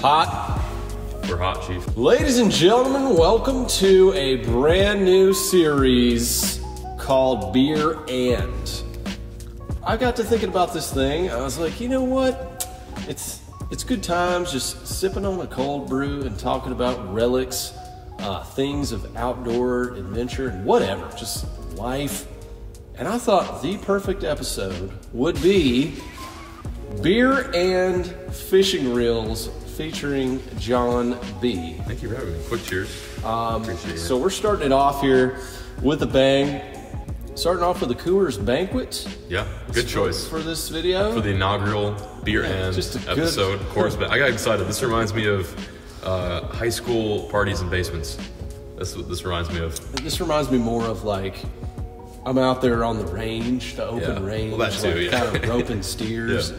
Hot. We're hot, Chief. Ladies and gentlemen, welcome to a brand new series called Beer and. I got to thinking about this thing. I was like, you know what? It's it's good times just sipping on a cold brew and talking about relics, uh, things of outdoor adventure, and whatever, just life. And I thought the perfect episode would be Beer and Fishing Reels featuring Jon B. Thank you for having me. Quick cheers. Um, Appreciate it. so we're starting it off here with a bang. Starting off with the Coors Banquet yeah, good choice for this video. for the inaugural beer Yeah, and just a good- episode. Course, but I got excited. This reminds me of uh, high school parties and basements. That's what this reminds me of. this reminds me more of like I'm out there on the range, the open Yeah. range, Well, too, like yeah. kind of roping steers,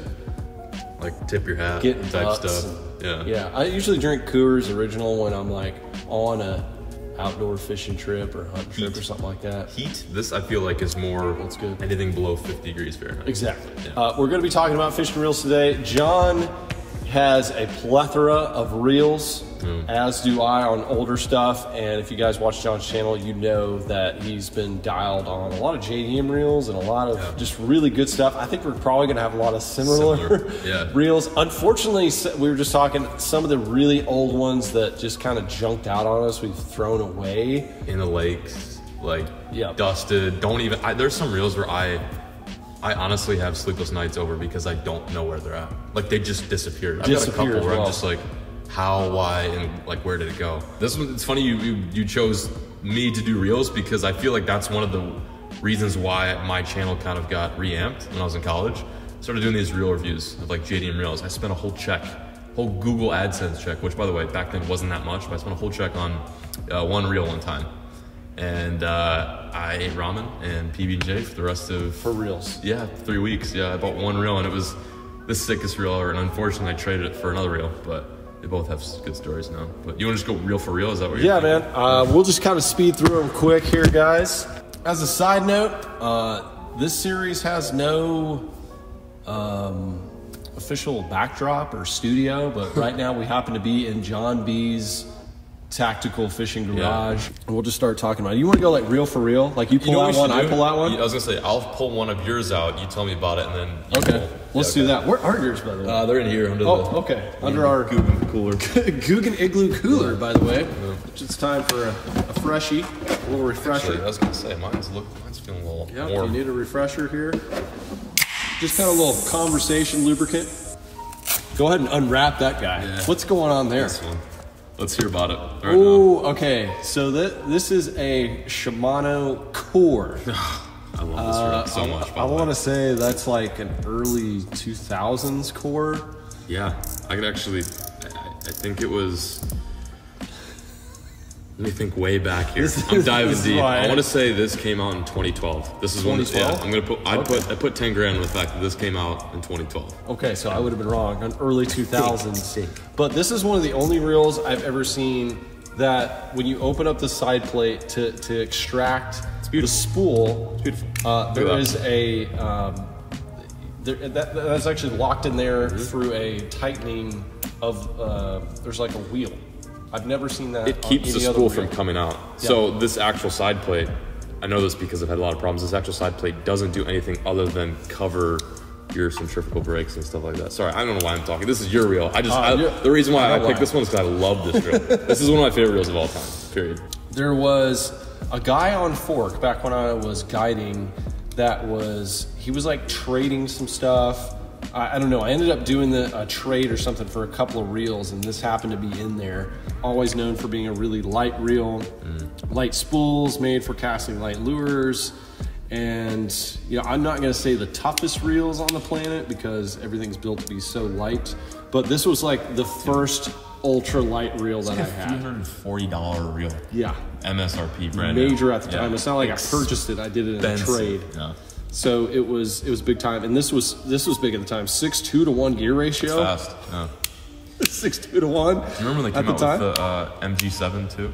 Like tip your hat getting type stuff. and- Yeah. yeah. I usually drink Coors Original when I'm like on a outdoor fishing trip or hunt trip or something like that. Heat. This I feel like is more. That's good. Anything below 50 degrees Fahrenheit. Exactly. Yeah. Uh, we're going to be talking about fishing reels today. Jon has a plethora of reels, Mm. as do I on older stuff. And if you guys watch Jon's channel, you know that he's been dialed on a lot of JDM reels and a lot of Yeah. just really good stuff. I think we're probably going to have a lot of similar, Similar, yeah. reels. Unfortunately, we were just talking some of the really old ones that just kind of junked out on us. We've thrown away. in the lakes, like Yeah. dusted. Don't even. I, there's some reels where I, I honestly have sleepless nights over because I don't know where they're at. Like they just disappeared. I've got a couple where well. I'm just like, how, why, and like where did it go? This one, it's funny you, you you chose me to do reels because I feel like that's one of the reasons why my channel kind of got reamped when I was in college. Started doing these reel reviews of like JDM reels. I spent a whole check, whole Google AdSense check, which by the way back then wasn't that much, but I spent a whole check on uh, one reel one time and uh, I ate ramen and PB and J for the rest of For reels. yeah three weeks. Yeah, I bought one reel and it was the sickest reel ever. And unfortunately, I traded it for another reel, but they both have good stories now. But you want to just go reel for reel? Is that what you're Yeah, man. Uh, we'll just kind of speed through them quick here, guys. As a side note, uh, this series has no um, official backdrop or studio, but right now we happen to be in Jon B's tactical fishing garage. And we'll just start talking about it. You want to go like real for real? Like you pull You know out one, I pull out one? I was gonna say I'll pull one of yours out. You tell me about it, and then Okay, pull. let's Yeah, do okay. that. Where are yours, by the way? Uh, they're in here under oh, the okay. Under our Googan cooler. Googan Igloo cooler, by the way. It's time for a, a freshie, a little refresher. Actually, I was gonna say mine's look. Mine's feeling a little Yep, you need a refresher here. Just kind of a little conversation lubricant. Go ahead and unwrap that guy. Yeah. What's going on there? Let's hear about it. Right. Oh, okay. So th- this is a Shimano Core. I love this reel so much. by Uh, I want to say that's like an early 2000s Core. Yeah, I could actually. I, I think it was. Let me think way back here. This I'm is- diving deep. why- I want to say this came out in 2012. This is. 2012? Yeah, I'm gonna put. I Okay. put. I put 10 grand on the fact that this came out in 2012. Okay, so I would have been wrong. An early 2000s. But this is one of the only reels I've ever seen that when you open up the side plate to, to extract the spool, It's beautiful. Uh, there is a um, there, that, that's actually locked in there Mm-hmm. through a tightening of uh, there's like a wheel. I've never seen that. It keeps the spool from coming out. So this actual side plate, I know this because I've had a lot of problems. This actual side plate doesn't do anything other than cover your centrifugal brakes and stuff like that. Sorry, I don't know why I'm talking. This is your reel. I just Uh, I, the reason why I I, picked why. this one is because I love this reel. this is one of my favorite reels of all time. Period. There was a guy on Fork back when I was guiding that was he was like trading some stuff. I, I don't know. I ended up doing the, a trade or something for a couple of reels, and this happened to be in there. Always known for being a really light reel, mm. light spools made for casting light lures. And you know, I'm not going to say the toughest reels on the planet because everything's built to be so light. But this was like the first ultra light reel that I had. $340 reel. Yeah, MSRP brand major at the Yeah. time. It's not like I purchased it; I did it in a trade. Yeah. So it was it was big time, and this was this was big at the time. Six two to one gear ratio. That's Fast. Yeah. Six two to one. You remember when they at came the out time? with the uh, MG7 too?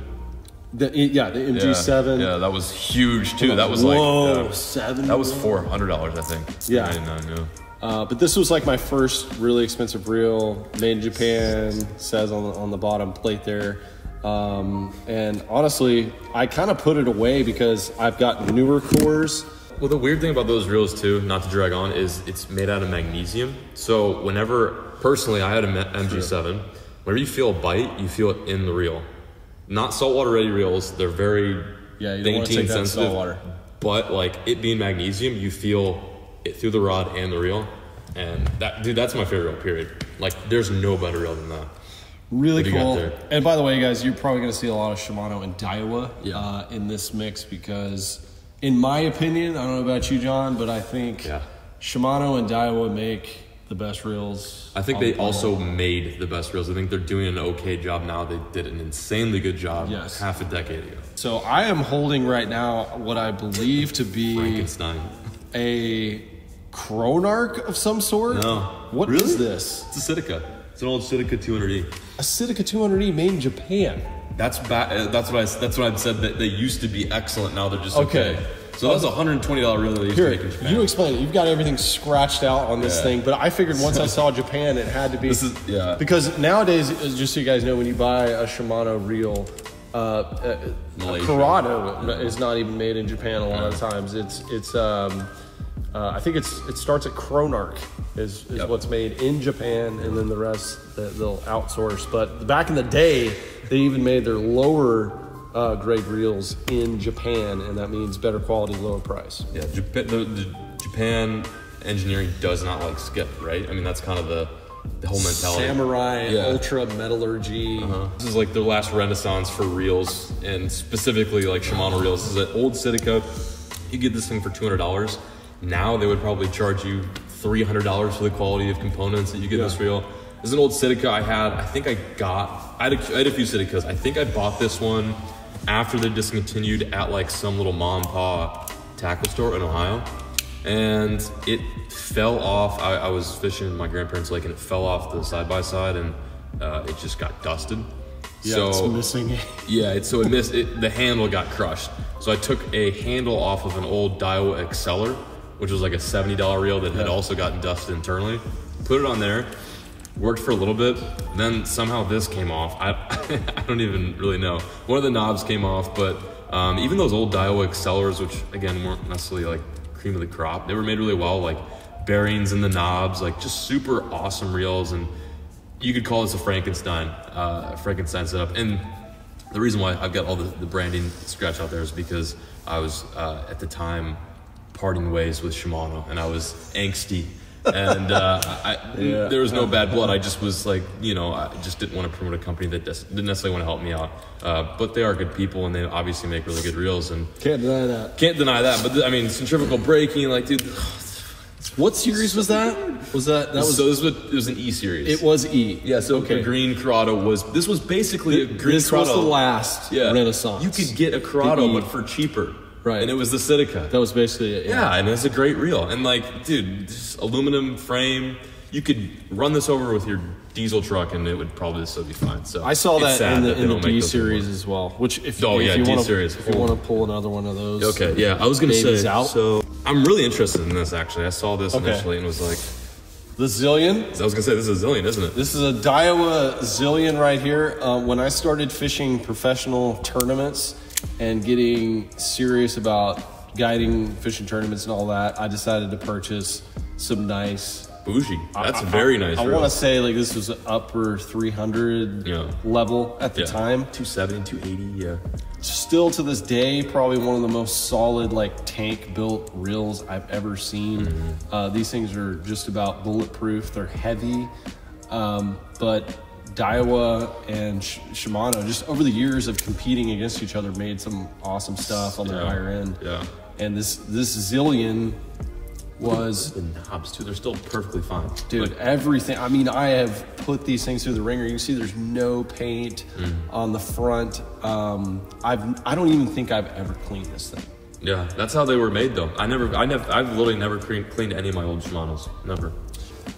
The, yeah, the MG7. Yeah, that was huge too. That was like Whoa, uh, seven. that was four hundred dollars, I think. Yeah. ninety nine. Yeah. Uh, but this was like my first really expensive reel, made in Japan. Says on the, on the bottom plate there. Um, and honestly, I kind of put it away because I've got newer cores. Well, the weird thing about those reels too, not to drag on, is it's made out of magnesium. So whenever, personally, I had a M- MG7. Whenever you feel a bite, you feel it in the reel. Not saltwater ready reels. They're very Yeah, you don't dainty take and sensitive. saltwater. But like it being magnesium, you feel it through the rod and the reel. And that, dude, that's my favorite reel. Period. Like, there's no better reel than that. Really What do you got cool. And by the way, guys, you're probably going to see a lot of Shimano and Daiwa Yeah. uh, in this mix because, in my opinion, I don't know about you, Jon, but I think Yeah. Shimano and Daiwa make the best reels. I think they the also made the best reels. I think they're doing an okay job now. They did an insanely good job Yes. half a decade ago. So I am holding right now what I believe to be Frankenstein. a Chronarch of some sort. No. What is Really? this? It's a Citica. It's an old Citica 200E. A Citica 200E made in Japan. That's ba- uh, That's what I. That's what I said. That they used to be excellent. Now they're just Okay. okay. So that was a hundred twenty dollar reel that they used Here, to make in Japan. you explain it. You've got everything scratched out on this Yeah. thing, but I figured once I saw Japan, it had to be. This is- yeah. Because nowadays, uh, just so you guys know, when you buy a Shimano reel, uh, uh, Malaysia. Curado is not even made in Japan. A lot of times, it's it's. Um, uh, I think it's it starts at Chronarch is, is Yep. what's made in Japan, and then the rest that they'll outsource. But back in the day, they even made their lower uh, grade reels in Japan, and that means better quality, lower price. yeah, Japan, the, the Japan engineering does not like skip, right? I mean, that's kind of the the whole mentality. Samurai Yeah. Ultra Metallurgy. Uh-huh. This is like their last renaissance for reels, and specifically like Shimano reels. This is an old Citica. You get this thing for two hundred dollars. Now they would probably charge you three hundred dollars for the quality of components that you get in this reel. This is an old Citica I had. I think I got. I had a, I had a few Citicas. I think I bought this one after they discontinued at like some little mom and pop tackle store in Ohio, and it fell off. I, I was fishing in my grandparents' lake, and it fell off the side by side, and uh, it just got dusted. Yeah, so it's missing. yeah, it, so it missed. It, the handle got crushed. So I took a handle off of an old Daiwa Exceler, which was like a seventy dollar reel that had also gotten dusted internally. Put it on there. Worked for a little bit. Then somehow this came off. I, I don't even really know. One of the knobs came off, but um, even those old Daiwa Excelers, which again weren't necessarily like cream of the crop, they were made really well. Like bearings in the knobs, like just super awesome reels and you could call this a Frankenstein, uh, Frankenstein setup. And the reason why I've got all the, the branding scratch out there is because I was uh, at the time parting ways with Shimano, and I was angsty. and uh, I, Yeah. there was no bad blood. I just was like, you know, I just didn't want to promote a company that des- didn't necessarily want to help me out. Uh, but they are good people, and they obviously make really good reels, and Can't deny that. can't deny that. But I mean, centrifugal braking, like, dude, What series was that? Was that that was? so this was it was an E series. it was E. Yeah, so Okay. green Curado was this was basically a green this was the last yeah. Renaissance. You could get a Curado, E. but for cheaper. Right. And it was the Citica. That was basically it. yeah, and it's a great reel. And like, dude, this aluminum frame. You could run this over with your diesel truck, and it would probably still be fine. So I saw that in the, they in the D series as well. Which if, Oh, if yeah, you D want series. to if you want to pull another one of those. Okay, yeah, I was gonna say. out. So I'm really interested in this. Actually, I saw this Okay. initially and was like, The Zillion. I was gonna say this is a zillion, isn't it? This is a Daiwa Zillion right here. Um, when I started fishing professional tournaments and getting serious about guiding fishing tournaments and all that, I decided to purchase some nice. Bougie. That's I- a very nice. I, reel. want to say like this was an upper 300 Yeah. level at the yeah. time. 270, 280, yeah. Still to this day, probably one of the most solid like tank built reels I've ever seen. Uh, these things are just about bulletproof. They're heavy, um, but Daiwa and Sh- Shimano just over the years of competing against each other made some awesome stuff on their Yeah. higher end. Yeah. And this this Zillion was The knobs too, they're still perfectly fine. Dude, Like, everything. I mean, I have put these things through the ringer. You can see there's no paint Mm. on the front. Um, I've I don't even think I've ever cleaned this thing. yeah, that's how they were made though. I never, I never, I've literally never cleaned, cleaned any of my old Shimano's. Never.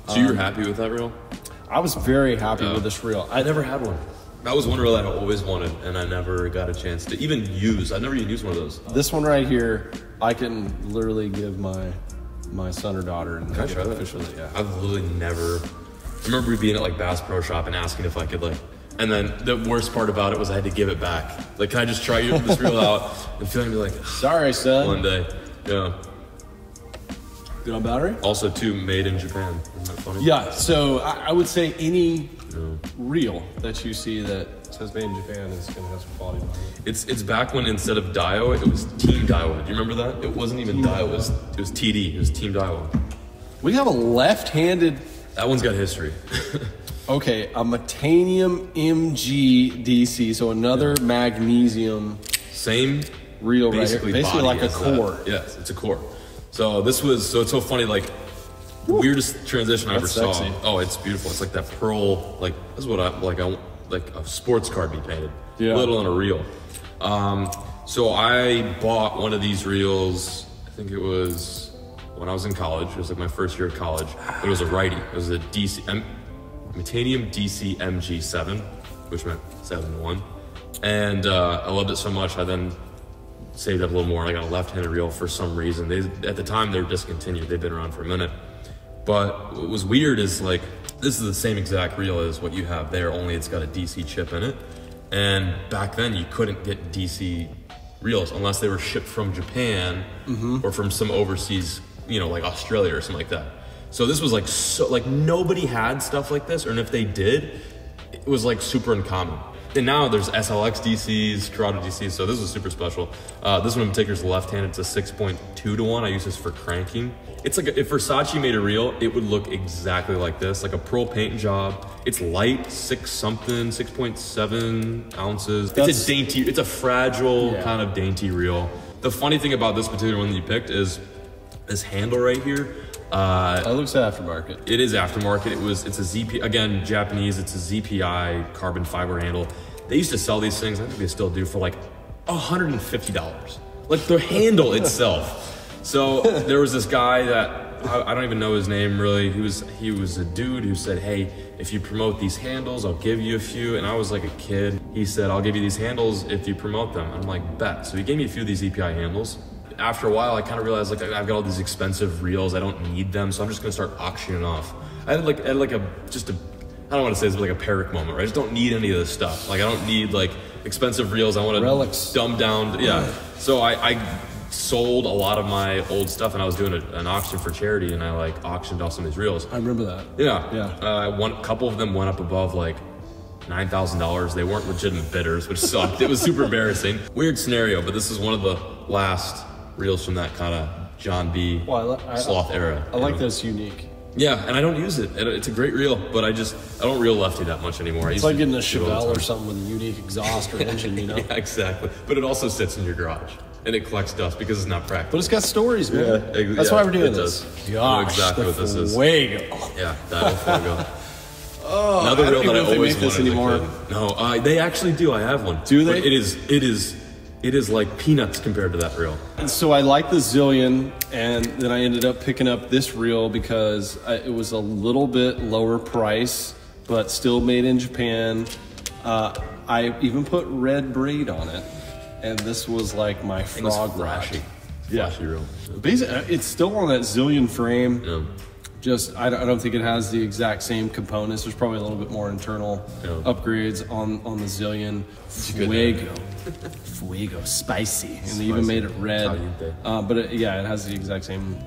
So you're happy with that reel? I was very happy Yeah. with this reel. I never had one. That was one reel that I always wanted, and I never got a chance to even use. I never even used one of those. This one right here, I can literally give my my son or daughter and Can try it that? officially. Yeah. I've literally never. I remember being at like Bass Pro Shop and asking if I could like. And then the worst part about it was I had to give it back. Like, can I just try your- this reel out? And feeling like Sorry, son. one day. Yeah. Good on battery? Also, two made in Japan. Isn't that funny? Yeah, so I, I would say any reel that you see that says made in Japan is going to have some quality behind it. It's it's back when instead of Daiwa, it was Team Daiwa. Do you remember that? It wasn't even Daiwa. It was it was TD. It was Team Daiwa. We have a left-handed, That one's got history. okay, a Metanium MG DC, so another magnesium Same reel right here. basically Basically like a as that. core. Yes, it's a core. So this was so it's so funny like weirdest transition I ever That's saw. Oh, it's beautiful. It's like that pearl like this is what I like I like a sports card be painted. Yeah. Little on a reel. Um so I bought one of these reels, I think it was when I was in college. It was like my first year of college. But it was a righty. It was a DC M, Metanium DC MG7, which meant 7 to 1. And uh, I loved it so much, I then saved up a little more and I got a left-handed reel for some reason. They at the time they were discontinued. They've been around for a minute. But what was weird is like this is the same exact reel as what you have there, only it's got a DC chip in it. And back then you couldn't get DC reels unless they were shipped from Japan mm-hmm. or from some overseas, you know, like Australia or something like that. So this was like so like nobody had stuff like this, or and if they did, it was like super uncommon. And now there's SLX DCs, Curado DCs, so this is super special. Uh, this one in particular is left-handed. It's a 6.2 to 1. I use this for cranking. It's like a, if Versace made a reel, it would look exactly like this, like a pearl paint job. It's light, six something, 6.7 ounces. That's- it's a dainty, it's a fragile Yeah. kind of dainty reel. The funny thing about this particular one that you picked is this handle right here. Uh, That looks aftermarket. it is aftermarket. It was. It's a ZP. Again, Japanese. It's a ZPI carbon fiber handle. They used to sell these things. I think they still do for like hundred and fifty dollars. Like the handle itself. So there was this guy that I, I don't even know his name really. He was he was a dude who said, "Hey, if you promote these handles, I'll give you a few." And I was like a kid. He said, "I'll give you these handles if you promote them." I'm like, "Bet." So he gave me a few of these ZPI handles after a while, I kind of realized like I've got all these expensive reels. I don't need them, so I'm just gonna start auctioning off. I had like I had like a just a I don't want to say it's like a Perrick moment. Right? I just don't need any of this stuff. Like I don't need like expensive reels. I want to Relics. dumb down. Yeah. So I, I sold a lot of my old stuff, and I was doing a, an auction for charity, and I like auctioned off some of these reels. I remember that. Yeah. Yeah. Uh, one a couple of them went up above like nine thousand dollars. They weren't legitimate bidders, which sucked. it was super embarrassing. Weird scenario, but this is one of the last reels from that kind of Jon B. Well, I, li- I, sloth era. I like know? this unique. Yeah, and I don't use it. and It's a great reel, but I just I don't reel lefty that much anymore. It's like getting a do it all the Chevelle or something with a unique exhaust or engine, you know? Yeah, exactly. But it also sits in your garage and it collects dust because it's not practical. But it's got stories, man. Yeah, That's yeah, why we're doing it this. does. Exactly what this is. Fuego. Yeah, that Fuego. Oh, Another reel that I know if they always this wanted anymore. No, uh, they actually do. I have one. Do they? But it is. It is. It is like peanuts compared to that reel. And so I like the Zillion, and then I ended up picking up this reel because I, it was a little bit lower price, but still made in Japan. Uh, I even put red braid on it, and this was like my frog flashy. ride. Yeah. Flashy reel. Basically, it's still on that Zillion frame. Yeah. Just I don't, I don't think it has the exact same components. There's probably a little bit more internal Yeah. upgrades on on the Zillion. good Fuego, spicy, and they even made it red. Uh, but it, yeah, it has the exact same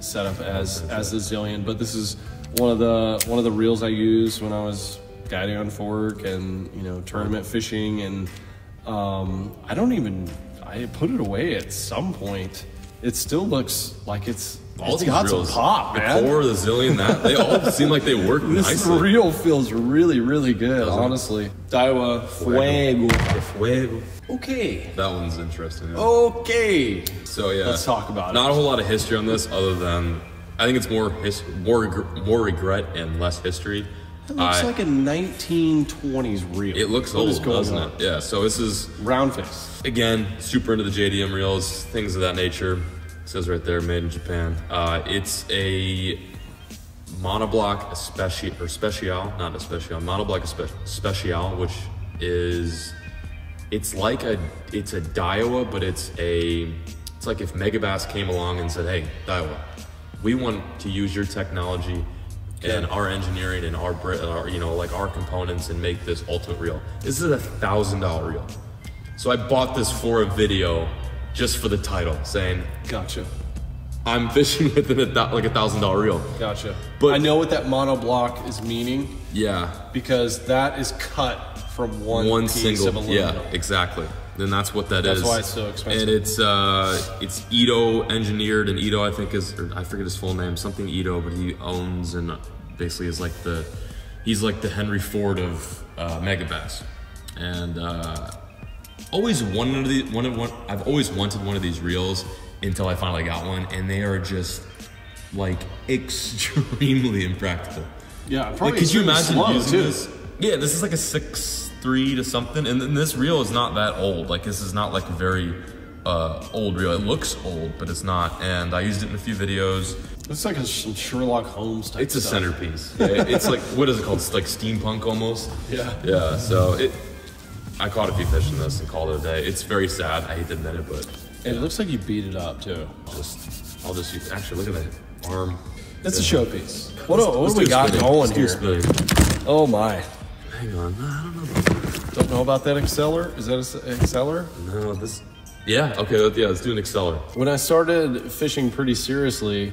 setup as as the Zillion. But this is one of the one of the reels I used when I was guiding on fork and you know tournament fishing, and um, I don't even I put it away at some point. It still looks like it's All these got reels, some pop, the man. core, the zillion, that they all seem like they work This nicely. reel feels really, really good, Doesn't honestly. Daiwa Fuego. Fuego. Okay. That one's interesting. yeah. Okay. So yeah, Let's talk about Not it. Not a whole lot of history on this, other than I think it's more his, more more regret and less history. It looks I- like a 1920s reel. it looks What old, doesn't on? it? Yeah. So this is Round face. again super into the JDM reels, things of that nature. It says right there, made in Japan. Uh, it's a monoblock especial or special, not especial, monoblock espe- special, which is it's like a it's a Daiwa, but it's a it's like if Megabass came along and said, "Hey, Daiwa, we want to use your technology and our engineering and our, our you know like our components and make this ultimate reel. This is a thousand dollar reel. So I bought this for a video just for the title, saying Gotcha. I'm fishing within a like a thousand dollar reel. Gotcha. But- I know what that monoblock is meaning Yeah, because that is cut from one, one piece single. Yeah, exactly. Then that's what that is. That's why it's so expensive. And it's uh, it's Ito engineered, and Ito I think is or I forget his full name, something Ito, but he owns and basically is like the he's like the Henry Ford of uh, Megabass, and uh, always wanted these, one of one. I've always wanted one of these reels until I finally got one, and they are just like extremely impractical. Yeah, Like, could you imagine using too. this? Yeah, this is like a six three to something, and then this reel is not that old. Like this is not like a very uh, old reel. It looks old, but it's not. And I used it in a few videos. It's like a, some Sherlock Holmes type. It's a stuff. centerpiece. Yeah, it's like what is it called? It's like steampunk almost. Yeah. Yeah. So it. I caught a few fish in this and called it a day. It's very sad. I hate to admit it, but And it looks like you beat it up too. just I'll just use. Actually, look at that arm. It's a showpiece. What, what Let's do we do got going Let's here? Oh my! Hang on. I don't know. Don't know about that Exceler. Is that an Exceler? No, this. Yeah. Okay. Yeah. Let's do an Exceler. When I started fishing pretty seriously,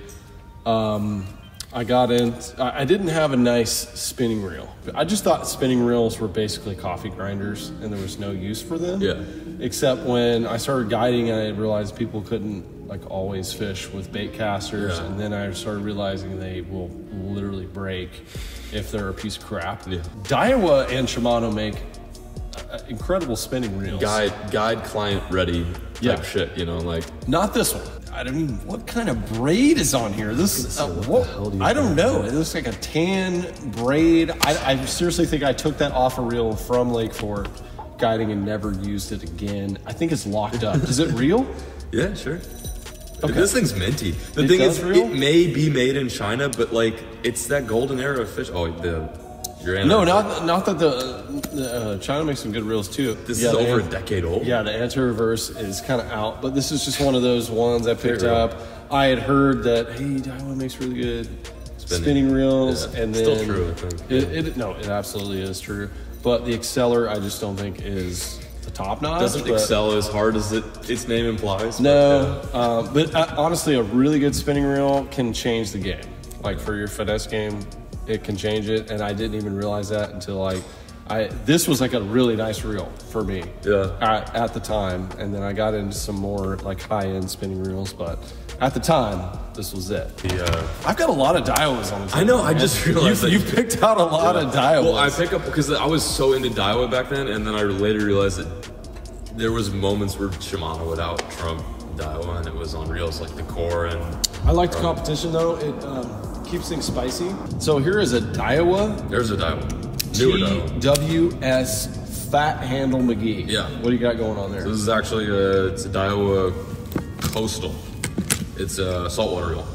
um, I got in. I didn't have a nice spinning reel. I just thought spinning reels were basically coffee grinders, and there was no use for them. Yeah. Except when I started guiding, I realized people couldn't like always fish with bait casters, Yeah. and then I started realizing they will literally break if they're a piece of crap. Yeah. Daiwa and Shimano make uh, incredible spinning reels. guide guide client ready type Yeah. shit you know like Not this one. I don't mean what kind of braid is on here. This uh, what, do you I don't know. It looks like a tan braid. I, I seriously think I took that off a reel from Lake Fork guiding and never used it again. I think it's locked up. is it real? yeah sure Okay. this thing's minty the It thing is reel? it may be made in china but like it's that golden era of fish oh the you're in No, not not that the, uh, China makes some good reels too. this Yeah, is the over a an- decade old Yeah, the anti-reverse is kind of out, but this is just one of those ones I picked up. I had heard that hey, Daiwa makes really good spinning, Spinning. reels, Yeah. and then Still true, I think. It, it no, it absolutely is true. But the Exceler, I just don't think is the top notch. doesn't but- excel as hard as it its name implies but, No, uh, um, but uh, honestly, a really good spinning reel can change the game. Like for your finesse game, it can change it, and I didn't even realize that until like I. This was like a really nice reel for me. Yeah. At, at the time, and then I got into some more like high end spinning reels, but at the time, this was it. the, uh, I've got a lot of Daiwas on. The I know, I just realized you, that- you picked out a lot of Daiwas. well i pick up because i was so into daiwa back then and then i later realized that there was moments where shimano would out trump daiwa and it was on reels like the core and I like the competition though. It um, keeps things spicy. So here is a Daiwa there's a daiwa newer daiwa TWS Fat Handle McGee. Yeah. What do you got going on there? So This is actually a, it's a Daiwa Coastal. It's a saltwater reel.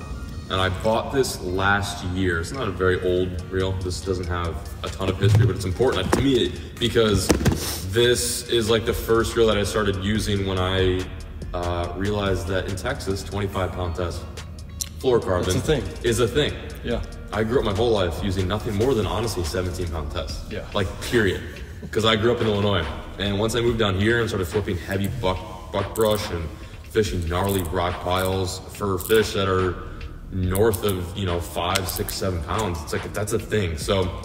And I bought this last year. It's not a very old reel. This doesn't have a ton of history, but it's important to me because this is like the first reel that I started using when I uh, realized that in Texas, 25 pound test fluorocarbon a thing. is a thing. Yeah. I grew up my whole life using nothing more than honestly 17 pound tests. Yeah. Like period. Because I grew up in Illinois, and once I moved down here and started flipping heavy buck buck brush and fishing gnarly rock piles for fish that are north of you know five, six, seven pounds, it's like that's a thing. So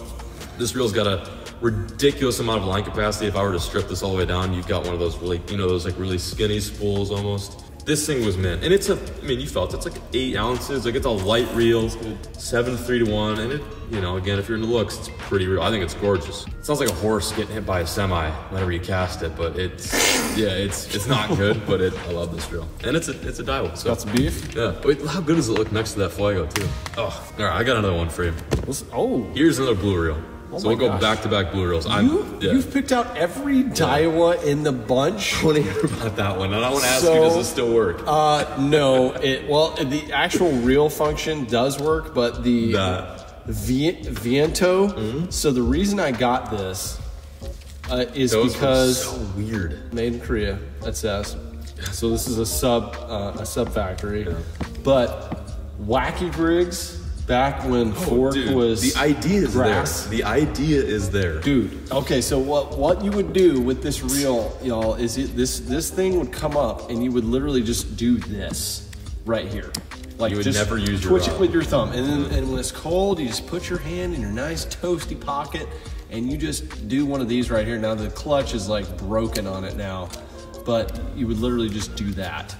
this reel's got a ridiculous amount of line capacity. If I were to strip this all the way down, you've got one of those really you know those like really skinny spools almost. This thing was meant, and it's a. I mean, you felt it. it's like eight ounces. Like it's a light reel, seven three to one, and it. You know, again, if you're into looks, it's pretty real. I think it's gorgeous. It sounds like a horse getting hit by a semi whenever you cast it, but it's. Yeah, it's it's not good, but it. I love this reel, and it's a it's a Daiwa. So Got some beef. yeah. Wait, how good does it look next to that Fuego too? Oh, all right. I got another one for you. Let's- oh, Here's another blue reel. Oh so we'll go gosh. back to back blue reels. You, yeah. you've picked out every Daiwa in the bunch. I want to hear about that one. And I want to ask So- you, does this still work? Uh, no, it well the actual reel function does work, but the That. Viento. So the reason I got this uh, is Those because so weird. made in Korea. It says. So this is a sub uh, a sub factory, but wacky rigs back when oh, fork Oh, Dude, was the idea is grass. there. The idea is there. Dude, okay, so what what you would do with this reel, y'all, is it this this thing would come up and you would literally just do this right here. Like You would just never use your twitch it with your thumb, and then and when it's cold, you just put your hand in your nice toasty pocket, and you just do one of these right here. Now the clutch is like broken on it now, but you would literally just do that,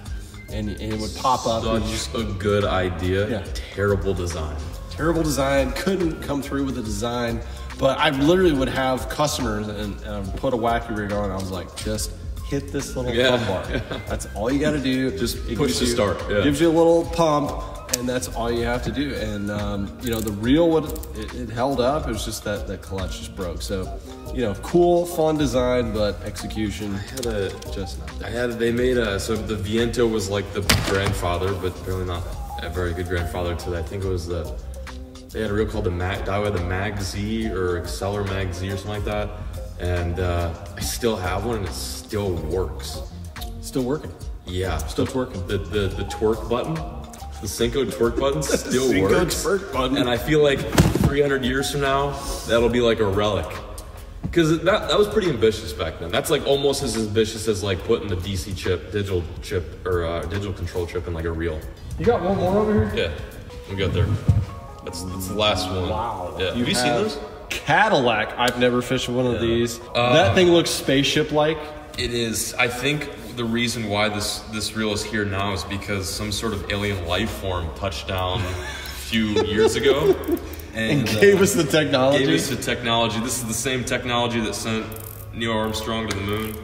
and, and it would pop up. and you just- a good idea. Yeah. Terrible design. terrible design couldn't come through with the design but i literally would have customers and um, put a wacky rig on i was like just hit this little Yeah. pump bar that's all you got to do Just It push you- start, yeah. gives you a little pump and that's all you have to do and um, you know the reel would it, it held up it was just that that clutch just broke so you know cool fun design but execution I had a just not I had they made a so the Viento was like the grandfather, but apparently not a very good grandfather to I think it was the they had a reel called the Mag Daiwa the Mag Z or Exceler Mag Z or something like that, and uh, I still have one and it still works. still working Yeah, Still twerking. The the the twerk button, the Cinco twerk button still Cinco works. twerk button. And I feel like 300 years from now, that'll be like a relic. Because that, that was pretty ambitious back then. That's like almost as ambitious as like putting the DC chip, digital chip, or uh, digital control chip in like a reel. you got one more over here Yeah, we got there. That's, that's the last one. Wow. Yeah. Have you seen those? Cadillac. I've never fished one of these. that thing looks spaceship like. It is. I think the reason why this this reel is here now is because some sort of alien life form touched down a few years ago And gave us the technology. gave us the technology. This is the same technology that sent Neil Armstrong to the moon.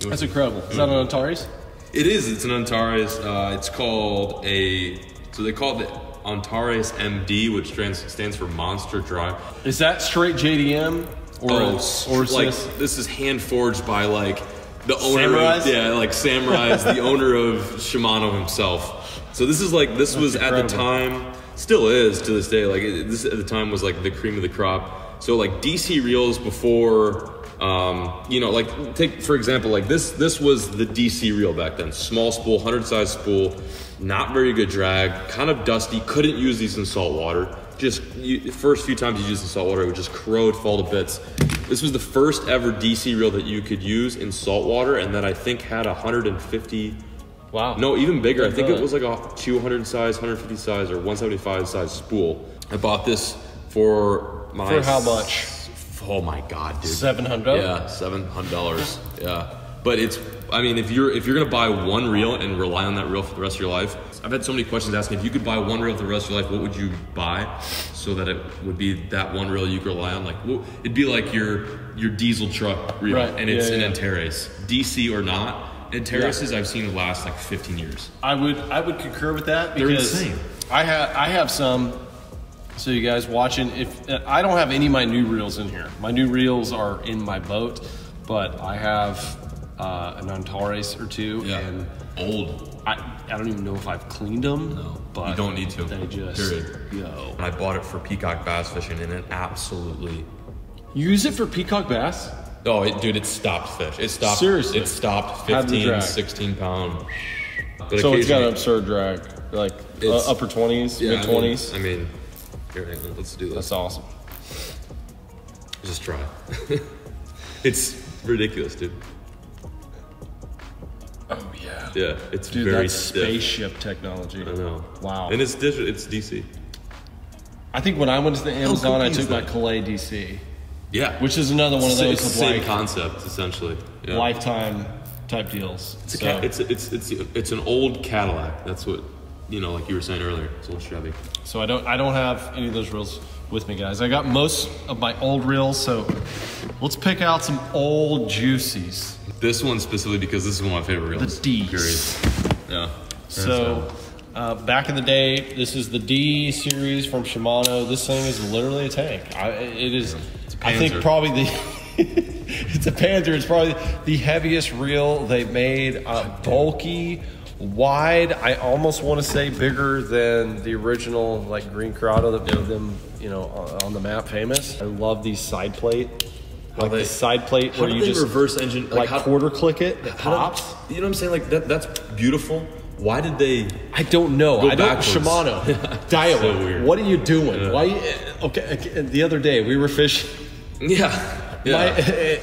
That's incredible. Is that an Antares? It is. It's an Antares. Uh, it's called a. So they call it the Antares MD, which stands stands for Monster Drive. Is that straight JDM or Oh, or is like this- this is hand forged by like the owner. Samurais? Of, yeah, like Samurai is the owner of Shimano himself. So this is like this was at the time, still is to this day. Like this at the time was like the cream of the crop. So like DC reels before. Um, you know, like take for example, like this. This was the DC reel back then. Small spool, hundred size spool, not very good drag, kind of dusty. Couldn't use these in salt water. Just you, first few times you used in salt water, it would just corrode, fall to bits. This was the first ever DC reel that you could use in salt water, and that I think had 150. Wow. No, even bigger. I think it was like a 200 size, 150 size, or 175 size spool. I bought this for my. For how much? Oh my god, dude! Seven hundred. Yeah, seven hundred dollars. Yeah, but it's. I mean, if you're if you're gonna buy one reel and rely on that reel for the rest of your life, I've had so many questions asking if you could buy one reel for the rest of your life, what would you buy so that it would be that one reel you could rely on? Like, well, it'd be like your your diesel truck reel, Right, and it's yeah, an yeah. Antares, DC or not. Antares I've seen the last like 15 years. I would I would concur with that They're because insane. I have I have some. So you guys watching, if I don't have any of my new reels in here, my new reels are in my boat, but I have uh, an Antares or two, and old. I, I don't even know if I've cleaned them. No, but you don't need to. They just Period. go. And I bought it for peacock bass fishing, and it absolutely. Use it for peacock bass. Oh, it, dude, it stopped fish. It stopped. Seriously? It stopped How'd the 15, drag? 16 pound. But So it's got an absurd drag, like uh, upper twenties, yeah, mid I mean- twenties. I mean, here, hang on, let's do this. That's awesome. Just try. it's ridiculous, dude. Oh yeah, Yeah, it's dude, very that's stiff. spaceship technology. I know. Wow. And it's digital. It's DC. I think when I went to the Amazon, I cookie is took my that? Calais DC, Yeah. which is another one of those it's the same like concept essentially. Yeah. lifetime type deals. It's, So- ca- it's, it's it's it's an old Cadillac. That's what you know, like you were saying earlier. It's old Chevy. So I don't I don't have any of those reels with me, guys. I got most of my old reels. So let's pick out some old juicies. This one specifically because this is one of my favorite reels. The D. Yeah. So uh, back in the day, this is the D series from Shimano. This thing is literally a tank. I, it is. A I think probably the. it's a Panther. It's probably the heaviest reel they made. Uh, bulky, wide. I almost want to say bigger than the original like Green Curado that made them, you know, on, the map famous. I love these side plate. Like they- the side plate where you just reverse engine? like how- quarter click it. It do- pops. you know what I'm saying? Like that. That's beautiful. Why did they? I don't know. I don't. backwards. Shimano. So weird. What are you doing? Yeah. Why? Okay, okay, the other day we were fishing, Yeah, yeah. my,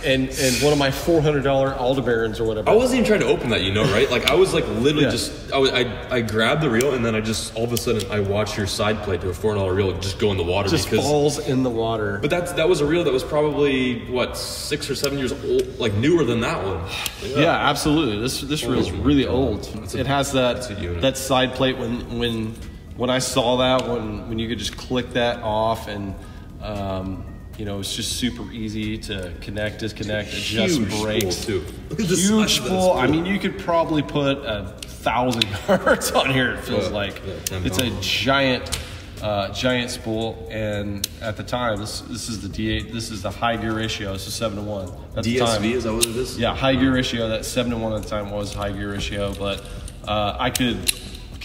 and and one of my four hundred dollar Aldebarans or whatever. I wasn't even trying to open that, you know, right? Like I was like literally Yeah. just I, was- I I grabbed the reel and then I just all of a sudden I watched your side plate to a four dollar reel just go in the water just because. falls in the water. But that's that was a reel that was probably what six or seven years old, like newer than that one. Like, Yeah, absolutely. This this reel is really old. A- it has that that side plate when when when I saw that when when you could just click that off and um, you know it's just super easy to connect, disconnect, adjust Huge spool, brakes. too. At the Huge size of that spool. I mean, you could probably put a thousand yards on here. It feels Yeah, like yeah, it's a giant. Uh, giant spool, and at the time, this this is the D8. This is the high gear ratio. It's a seven to one. At the time. DSV is that what it is? Yeah, high gear ratio. That seven to one at the time was high gear ratio, but uh, I could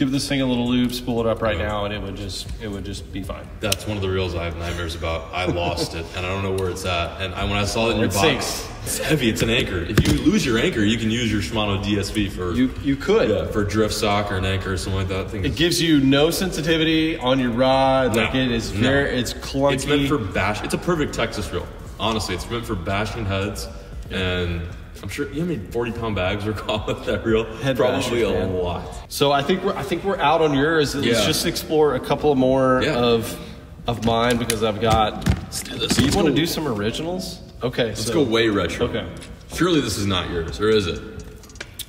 give this thing a little loop, spool it up right now, and it would just it would just be fine. That's one of the reels I have nightmares about. I lost it, and I don't know where it's at. And I, when I saw it in your it box, sinks. it's heavy. It's an anchor. If you lose your anchor, you can use your Shimano DSV for You you could. yeah, for drift sock or an anchor or something like that. Thing It gives you no sensitivity on your rod. Like No, it is no. very it's clunky. It's meant for bash. It's a perfect Texas reel. Honestly, it's meant for bashing heads, and I'm sure you know how many 40 pound bags are caught with that reel. Head Probably bashers, a man. lot. so I think we're I think we're out on yours. Let's Yeah. just explore a couple more Yeah. of of mine because I've got. Let's do this. Do you want to do some originals? Okay, Let's so, go way retro. Okay. Surely this is not yours, or is it?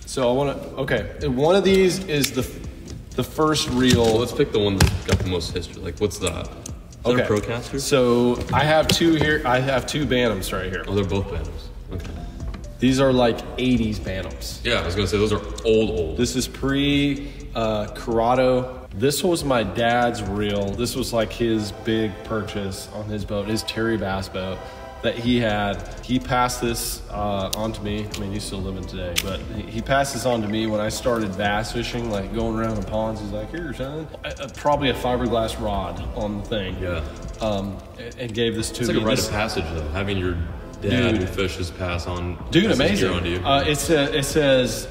So I want to. Okay, one of these is the the first reel. Well, let's pick the one that got the most history. Like, what's that? Is that a Procaster? So I have two here. I have two Bantams right here. Oh, they're both Bantams. Okay. These are like 80s Bantams. Yeah, I was gonna say those are old, old. This is pre uh, Curado. This was my dad's reel. This was like his big purchase on his boat, his Terry Bass boat that he had. He passed this uh, on to me. I mean, he's still living today, but he- passed this on to me when I started bass fishing, like going around the ponds. He's like, "Here, son." Uh, probably a fiberglass rod on the thing. Yeah. Um, and- gave this to It's like me. a rite of passage, though, having your dad Dude. who fishes pass on. Dude, amazing. on to you. Uh, it, sa- it says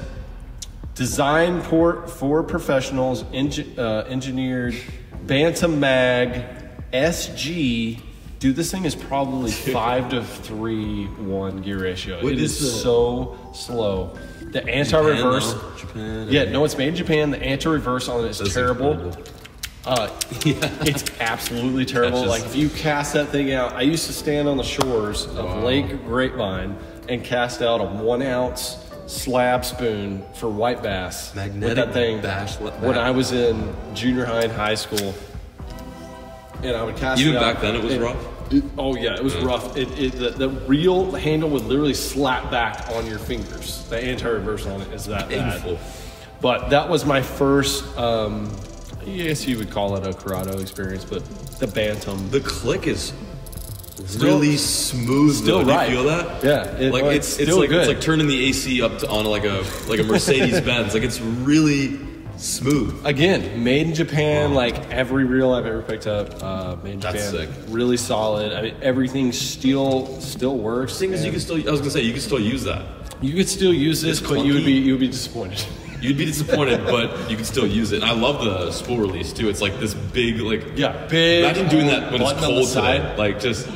design port for professionals, engi- uh, engineered Bantam Mag SG. Dude, this thing is probably five to three one gear ratio. What it is, is so slow. The anti-reverse. Japan. Japan. Yeah, no, it's made in Japan. The anti-reverse on it is terrible. incredible. Uh, yeah. it's absolutely terrible. That's like if you cast that thing out, I used to stand on the shores of Lake Grapevine and cast out a one ounce slab spoon for white bass with Magnetic that thing bash- when I was in junior high and high school. And I would cast Even back then it was and- rough? it- oh yeah, it was rough. It, it the, the reel handle would literally slap back on your fingers. The anti-reverse on it is that bad. But that was my first, um, Guess you would call it a Curado experience, but the Bantam. The click is really smooth. still though. Do right. you feel that? Yeah, it- like well, it's it's it's still like good. it's like turning the AC up to on like a like a Mercedes Benz. Like it's really smooth. Again, made in Japan, like every reel I've ever picked up, uh, made in That's Japan. sick. Really solid. I mean, everything still still works. Thing is, you can still. I was gonna say you can still use that. you could still use this, but you would be you would be disappointed. You'd be disappointed, but you can still use it. And I love the spool release too. It's like this big, like Yeah, big. Imagine doing that when it's button on cold side. Like just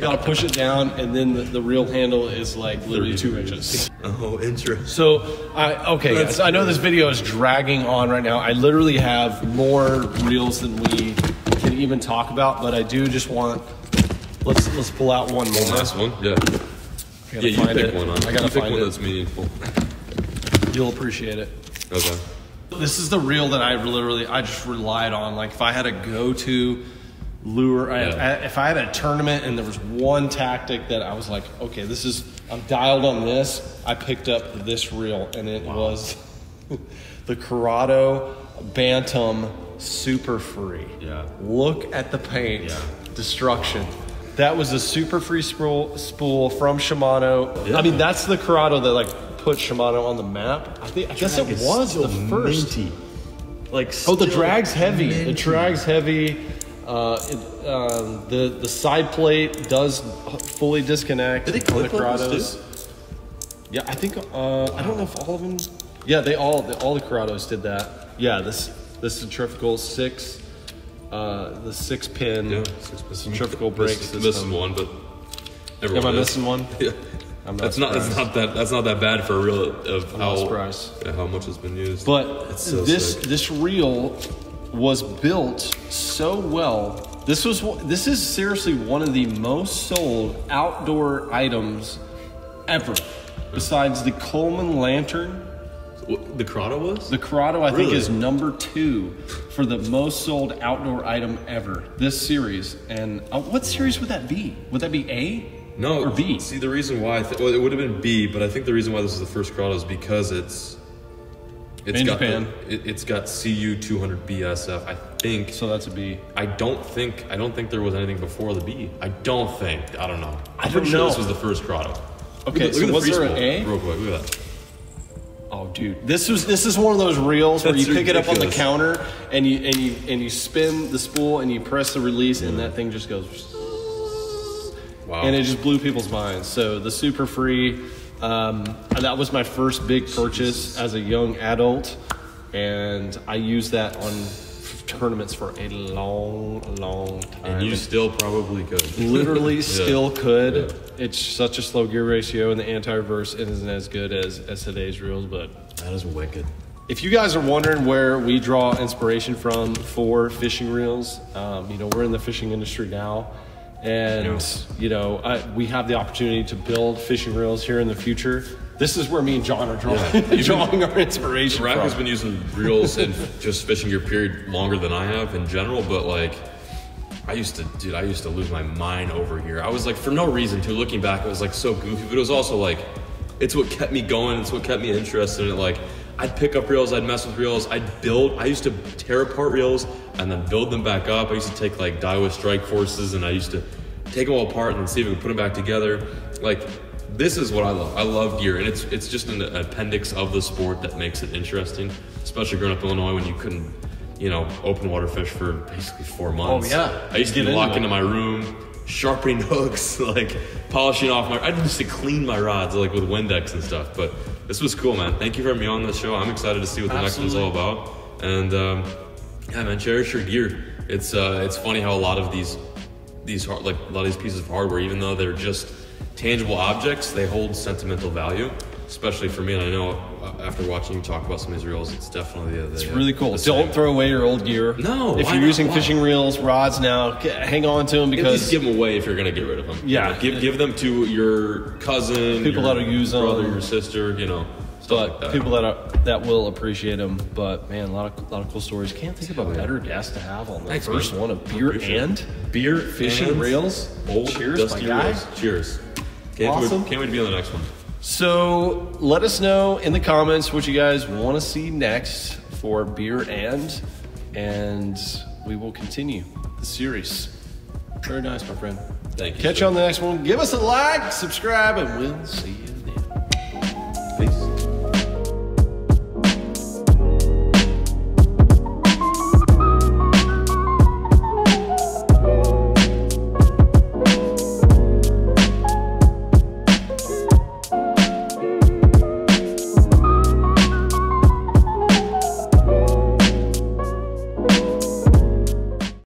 Gotta push it down, and then the, the reel handle is like literally two inches. oh, interesting. So, I okay, guys. I know this video is dragging on right now. I literally have more reels than we can even talk about, but I do just want let's let's pull out one more. Last one, yeah. I gotta Yeah, you find pick it. one. Huh? I gotta you pick one it. that's meaningful. You'll appreciate it. Okay. This is the reel that I literally I just relied on. Like if I had a go-to lure, Yeah. I, if I had a tournament and there was one tactic that I was like, okay, this is I'm dialed on this. I picked up this reel and it was the Curado Bantam Super Free. Yeah. Look at the paint. Yeah. Destruction. That was a super free spool, spool from Shimano. Yeah. I mean, that's the Curado that like put Shimano on the map. I think I guess it Drag is was the first. minty. Like Oh, the drag's heavy. The drag's heavy. Uh, it, um, the the side plate does fully disconnect. Did they on the clip on Curados. Yeah, I think. Uh, I don't know if all of them. Yeah, they all the, all the Curados did that. Yeah, this this centrifugal six, uh, the six pin Yeah, centrifugal brake Miss- system. Missing one, but Am I is. missing one? Yeah. I'm not That's not. That's not that. That's not that bad for a reel of I'm how yeah, how much has been used. But so this sick. this reel was built so well. This was this is seriously one of the most sold outdoor items ever. Besides the Coleman lantern, the Curado was. the Curado I think is number two for the most sold outdoor item ever. This series and uh, what series would that be? Would that be A? No, or B? See, the reason why I th- well, it would have been B, but I think the reason why this is the first Curado is because it's it's In got Japan. The, it, it's got CU 200 BSF. I think. So that's a B. I don't think I don't think there was anything before the B. I don't think. I don't know. I I'm don't pretty sure know. this was the first Curado. Okay, look so at the was free there an A? Real quick, look at that. Oh, dude, this was this is one of those reels where That's you pick it up on the counter and you and you and you spin the spool and you press the release and that thing just goes Wow. and it just blew people's minds. So the Super Free, um, that was my first big purchase as a young adult, and I used that on tournaments for a long, long time. and you still probably could. literally still could. Yeah. It's such a slow gear ratio, and the anti-reverse isn't as good as, as today's reels, but That is wicked. if you guys are wondering where we draw inspiration from for fishing reels, um, you know, we're in the fishing industry now. And, you know, I, we have the opportunity to build fishing reels here in the future. This is where me and Jon are drawing, Yeah. drawing our inspiration Rack has been using reels and just fishing gear period longer than I have in general, but like I used to, dude, I used to lose my mind over here. I was like, for no reason to. Looking back, it was like so goofy, but it was also like, it's what kept me going. It's what kept me interested in it. Like, I'd pick up reels, I'd mess with reels, I'd build. I used to tear apart reels and then build them back up. I used to take like Daiwa Strike Forces and I used to take them all apart and then see if we could put them back together. Like, this is what I love. I love gear, and it's it's just an appendix of the sport that makes it interesting. Especially growing up in Illinois when you couldn't, you know, open water fish for basically four months. Oh, yeah. I used to Get locked into my room, sharpening hooks, like polishing off my. I used to clean my rods like with Windex and stuff. But this was cool, man. Thank you for having me on the show. I'm excited to see what the next one's all about. And um, yeah, man, cherish your gear. It's uh, it's funny how a lot of these these hard, like a lot of these pieces of hardware, even though they're just tangible objects, they hold sentimental value. Especially for me, and I know Uh, after watching you talk about some of these reels, it's definitely the, It's really uh, cool. the. Don't throw away your old gear. No, If you're not? using Why? fishing reels, rods now, hang on to them because give them away if you're gonna get rid of them. Yeah. You know, give give them to your cousin, People your that'll use brother, your sister, you know, but like that. people that are, that will appreciate them. But man, a lot of lot of cool stories. Can't think of a better guest to have on the Thanks, first man. one of beer and beer, fishing and reels. old Cheers, dusty my guy. reels. Cheers. Can't Awesome. wait, can't wait to be on the next one. So let us know in the comments what you guys want to see next for beer and, and we will continue the series. Very nice, my friend. Thank you. Catch sir. you on the next one. Give us a like, subscribe, and we'll see you